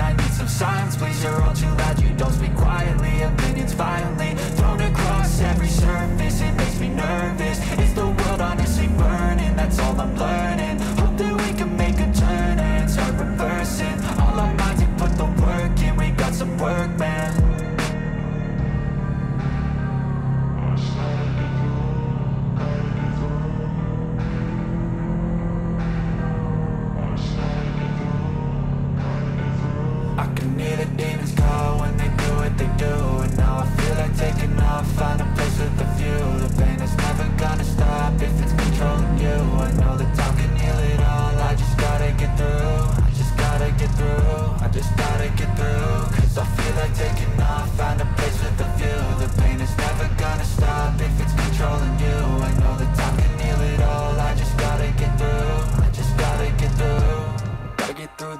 I need some silence, please You're all too loud, you don't speak quietly. Opinions violently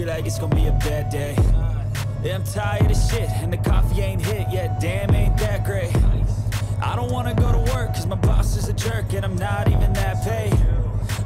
feel like it's gonna be a bad day. Yeah, I'm tired of shit, and the coffee ain't hit yet, damn, ain't that great. I don't wanna go to work, cause my boss is a jerk, and I'm not even that paid.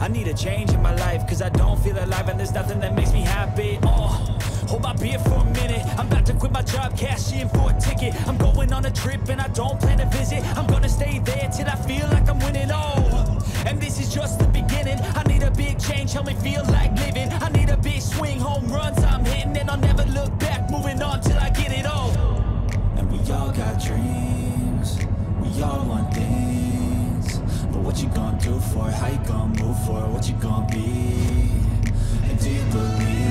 I need a change in my life, cause I don't feel alive, and there's nothing that makes me happy. Oh, hold my beer for a minute, I'm about to quit my job, cash in for a ticket. I'm going on a trip, and I don't plan to visit. I'm gonna stay there till I feel like I'm winning, oh. And this is just the beginning I need a big change, help me feel like for? How you gonna move for? What you gonna be? And do you believe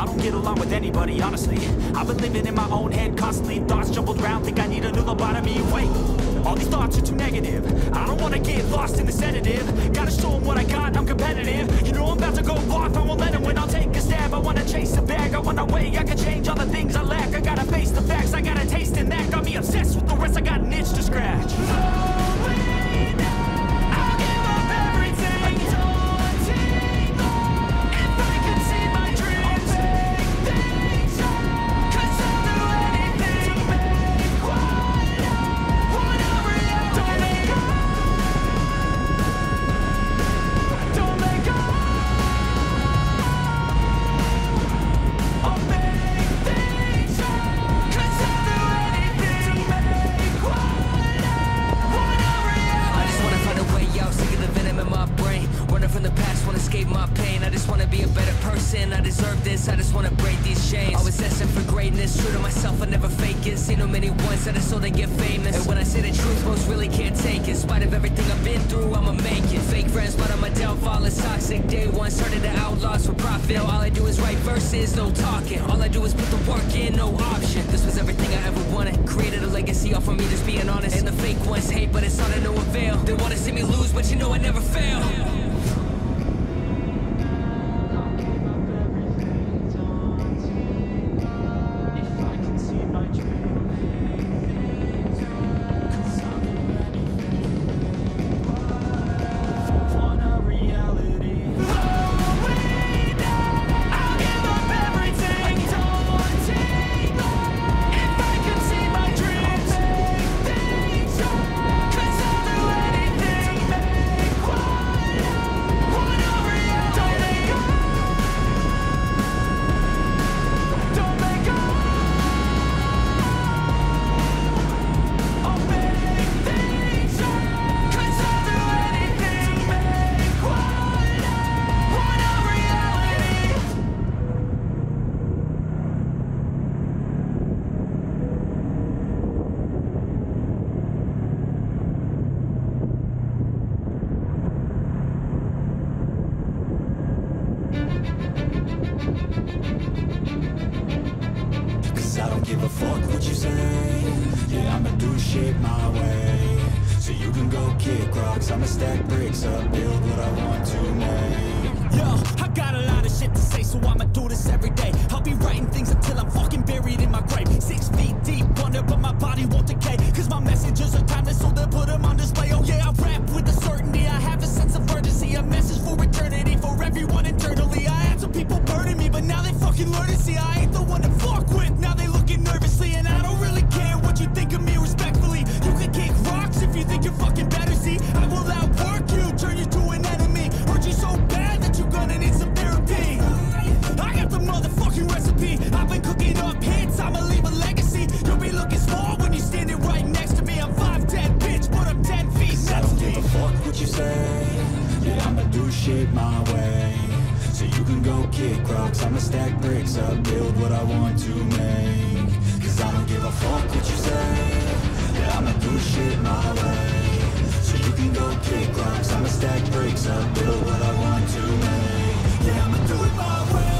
I don't get along with anybody, honestly. I've been living in my own head constantly, thoughts jumbled round, think I need a new lobotomy. Wait, all these thoughts are too negative. I don't wanna get lost in the sedative. Gotta show 'em what I got, I'm competitive. You know I'm about to go off, I won't let 'em win, I'll take a stab. I wanna chase a bag, I wanna weigh, I can change all the things I lack. I gotta face wanna be a better person, I deserve this, I just wanna break these chains. Always asking for greatness, true to myself, I never fake it. Seen too many ones that I saw they get famous. And when I say the truth, most really can't take it. In spite of everything I've been through, I'ma make it. Fake friends, but I'm a downfall, it's toxic. Day one, started the outlaws for profit. Now all I do is write verses, no talking. All I do is put the work in, no option. This was everything I ever wanted. Created a legacy off of me, just being honest. And the fake ones hate, but it's all to no avail They wanna see me lose, but you know I never fail. fuck what you say. Yeah, I'ma do shit my way. So you can go kick rocks. I'ma stack bricks up, build what I want to make. Yeah, I'ma do it my way.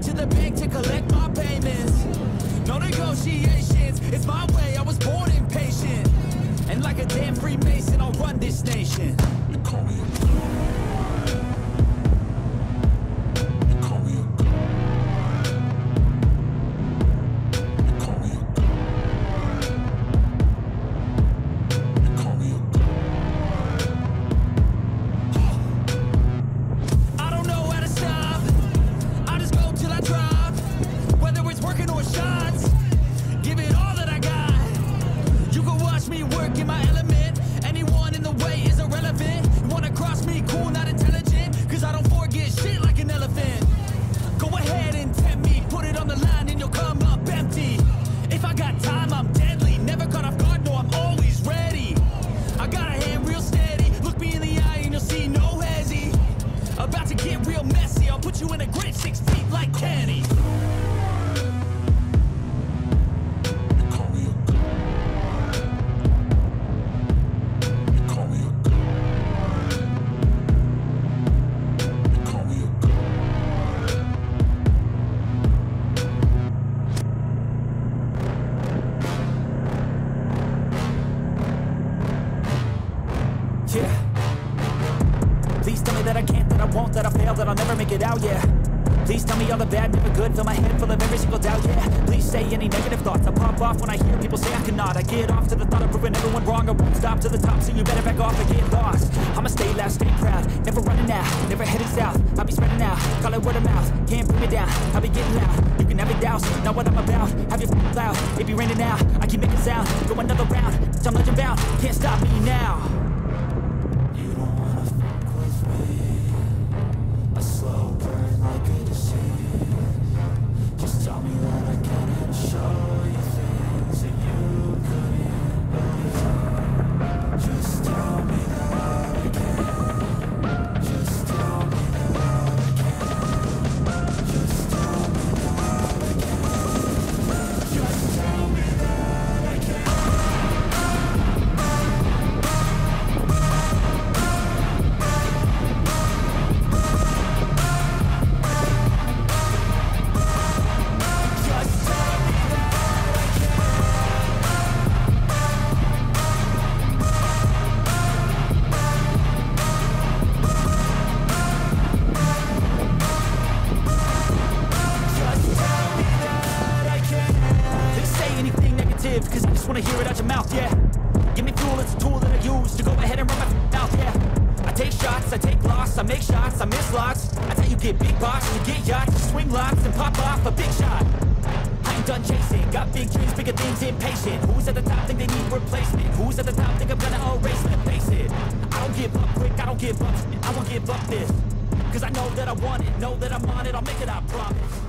Straight to the bank to collect my payments. No negotiations, it's my way. I was born impatient. And like a damn Freemason, I'll run this nation. Top, so you better back off and get lost. I'ma stay loud, stay proud, never running out, never heading south. I'll be spreading out, call it word of mouth, can't put me down, I'll be getting loud. You can have it douse, know what I'm about, have your loud, it be raining now, I keep making sound, go another round, I'm legend bound, can't stop me now. Shots, I I make shots, I miss lots. I tell you get big box, you get yachts, you swing lots and pop off a big shot. I ain't done chasing, got big dreams, bigger things, impatient. Who's at the top think they need replacement? Who's at the top think I'm gonna erase them? Face it, I don't give up quick, I don't give up, I won't give up this. Cause I know that I want it, know that I'm on it, I'll make it, I promise.